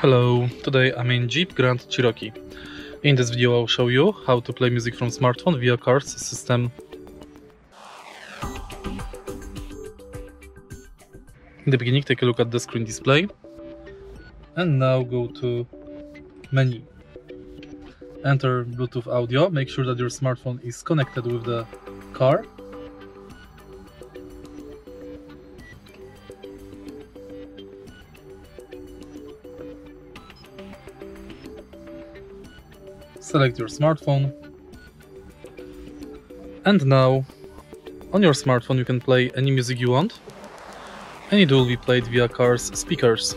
Hello, today I'm in Jeep Grand Cherokee. In this video I'll show you how to play music from smartphone via cards system. In the beginning take a look at the screen display and now go to menu. Enter Bluetooth audio, make sure that your smartphone is connected with the car select your smartphone and now on your smartphone you can play any music you want and it will be played via car's speakers.